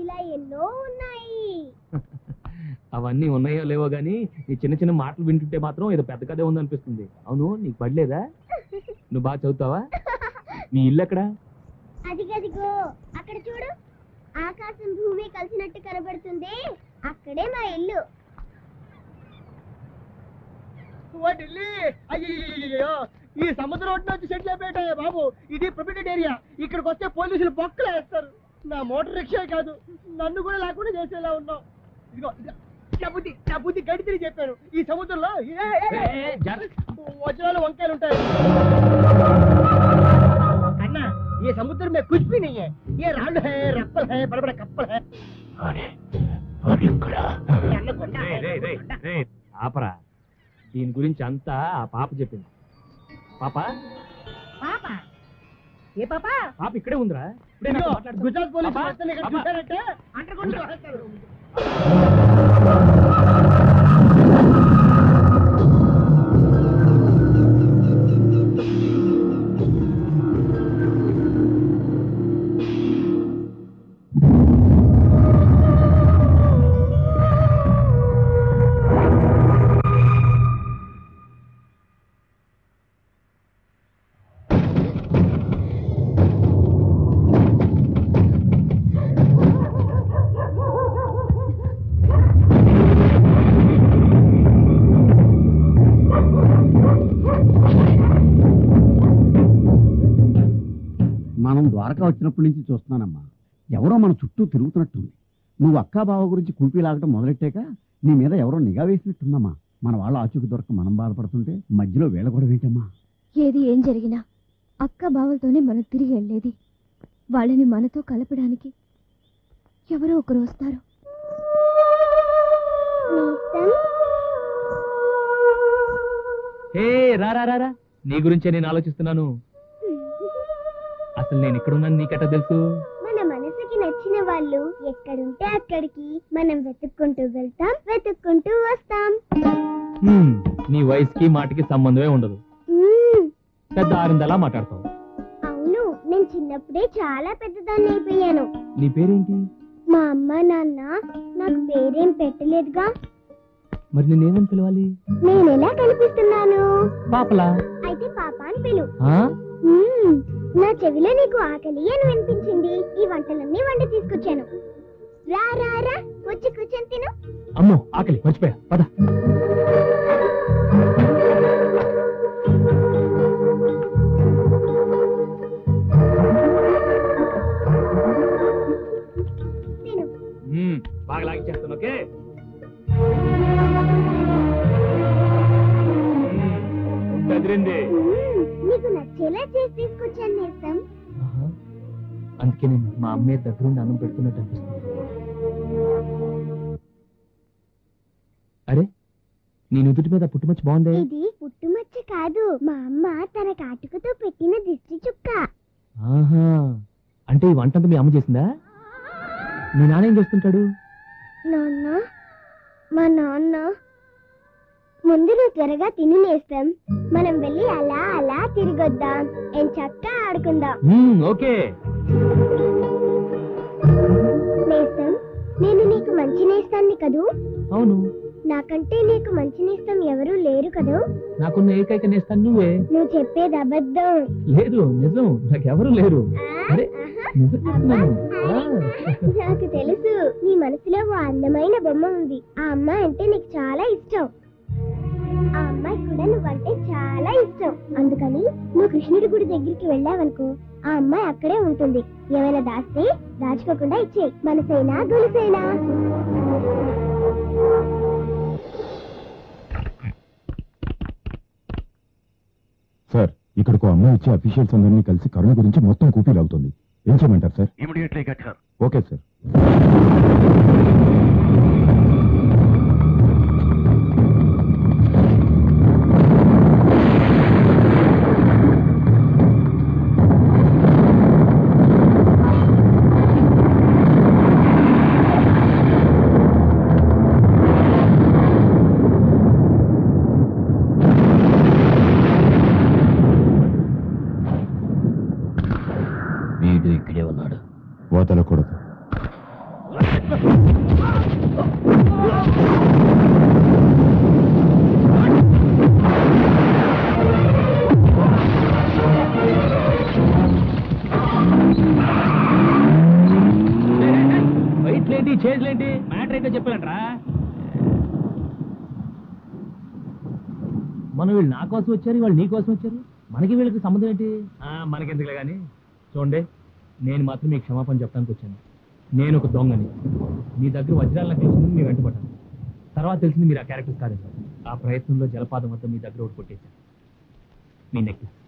ఇలా ఎన్నో ఉన్నాయి. అవన్నీ ఉన్నాయో లేవో గానీ నీ చిన్న చిన్న మాటలు వింటుంటే మాత్రం ఏదో పెద్ద కథే ఉందనిపిస్తుంది. అవును నీకు పడలేదా? నువ్వు బాగా చదువుతావా? నీ ఇల్లు ఎక్కడ? అదిగదిగో అక్కడ చూడు. ఆకాశం భూమి కలిసినట్టు కనబడుతుంది. అక్కడే మా ఇల్లు. అయ్యో ఈ సముద్రం ఒడ్డు నుంచి సెటిల్ అయిపోయాయి బాబు. ఇది ప్రొటెక్టెడ్ ఏరియా ఇక్కడికి వస్తే పోలీసులు బొక్కలు వేస్తారు. నా మోటార్ రిక్షా కాదు నన్ను కూడా లేకుండా చేసేలా ఉన్నావు. ఇదిగో చబుద్ధి చబుద్ధి గడితిని చెప్పాను. ఈ సముద్రంలో వజ్రాలు వంకాయలు ఉంటాయి. అన్నా ఈ సముద్రం మీద కుచ్చి నయ్యే ఏ రాళ్ళు హే రప్పలు హే బడబడ కప్పలు హే. పాపరా దీని గురించి అంతా ఆ పాప చెప్పింది. పాప ఏ పాప? పాప ఇక్కడే ఉందిరా. గుజరాత్ పోలీసు పాపా, ద్వారకా వచ్చినప్పటి నుంచి చూస్తున్నానమ్మా. ఎవరో మన చుట్టూ తిరుగుతున్నట్టుంది. నువ్వు అక్కా బావ గురించి కుల్పీ లాగటం మొదలెట్టాక నీ మీద ఎవరో నిఘా వేసినట్టుందమ్మా. మన వాళ్ళ ఆచూకు దొరక మనం బాధపడుతుంటే మధ్యలో వేళ కూడా ఏంటమ్మా? ఏది ఏం జరిగినా అక్క బావలతోనే మనం తిరిగి వెళ్ళేది. వాళ్ళని మనతో కలపడానికి ఎవరో ఒకరు వస్తారు. హే రా రా. నీ గురించే నేను ఆలోచిస్తున్నాను. అసలు నేను ఇక్కడ ఉన్నాను నీకెట్టా తెలుసు? మన మనసుకి నచ్చిన వాళ్ళు ఎక్కడుంటే అక్కడికి మనం వెతుక్కుంటూ వెళ్తాం వెతుక్కుంటూ వస్తాం. హ్మ్, నీ వయసుకి మాటకి సంబంధమే ఉండదు. మ్మ్. పెద్ద ఆరిందలా మాట్లాడతావు. అవును నేను చిన్నప్పుడే చాలా పెద్దదాన్ని అయిపోయాను. నీ పేరేంటి? మా అమ్మ నాన్న నాకు పేరేం పెట్టలేదుగా. మరి నేనేమని పిలవాలి? నేను ఎలా కనిపిస్తున్నాను? పాపలా? అయితే పాప అని పిలు. ఆ? మ్మ్. నా చెవిలో నీకు ఆకలి అని వినిపించింది. ఈ వంటలన్నీ వండి తీసుకొచ్చాను. రా రా రా. వచ్చి కూర్చొని తిను. అమ్మో ఆకలి మర్చిపోయా. పద. చేసి తీసుకొచ్చాను. అందుకే నేను మా అమ్మే దగ్గరుండి అన్నం పెడుతున్నట్టు అనిపిస్తుంది. అరే నీ నుదుటి మీద పుట్టుమచ్చి బాగుందే? ఇది పుట్టుమచ్చ కాదు. మా అమ్మ తన కాటుకతో పెట్టిన దిష్టి చుక్క. ఆహా. అంటే ఈ వంటంతా మీ అమ్మ చేసిందా? మీ నాన్న ఏం చేస్తుంటాడు? నాన్న మా నాన్న. ముందు నువ్వు త్వరగా తిని నేస్తాం. మనం వెళ్ళి అలా తిరిగొద్దాం. ఏం చక్క ఆడుకుందాం. ఓకే. నేస్తం నేను నీకు మంచి నేస్తాన్ని కదూ? అవును. నాకంటే నీకు మంచి నేస్తం ఎవరూ లేరు కదూ? నాకున్న ఏకైక నేస్తాను నువ్వే. నువ్వు చెప్పేది అబద్ధం. లేదు నిజం. నాకెవరు లేరు. అరే. నాకు తెలుసు నీ మనసులో ఓ అందమైన బొమ్మ ఉంది. ఆ అమ్మాయి అంటే నీకు చాలా ఇష్టం. ఆ అమ్మాయి కూడా నువ్వంటే చాలా ఇష్టం. అందుకని నువ్వు కృష్ణుడి గుడి దగ్గరికి వెళ్ళావనుకో ఆ అమ్మాయి అక్కడే ఉంటుంది. ఏమైనా దాస్తే దాచుకోకుండా ఇచ్చే మనసైనా గొలుసైనా. సార్ ఇక్కడికి అమ్మాయి వచ్చి అఫీషియల్స్ అందరినీ కలిసి కరుణ గురించి మొత్తం కూపీ లాగుతుంది ఏం చేయమంటారు sir? Immediately get her okay sir. వదలకూడదు. ఫైట్లేంటి చేజ్లేంటి మ్యాటర్ అయితే చెప్పాలంట్రా? మనం వీళ్ళు నా కోసం వచ్చారు వాళ్ళు నీ కోసం వచ్చారు? మనకి వీళ్ళకి సంబంధం ఏంటి? ఆ, మనకెందుకులే కానీ చూడండి. నేను మాత్రం మీకు క్షమాపణ చెప్పడానికి వచ్చాను. నేను ఒక దొంగని. మీ దగ్గర వజ్రాల నాకు తెలిసింది మీ వెంటపడ్డాను తర్వాత తెలిసింది మీరు ఆ క్యారెక్టర్స్ కాదండి ఆ ప్రయత్నంలో జలపాతం వద్ద మీ దగ్గర ఒకటి కొట్టేశాను మీ నెక్లెస్.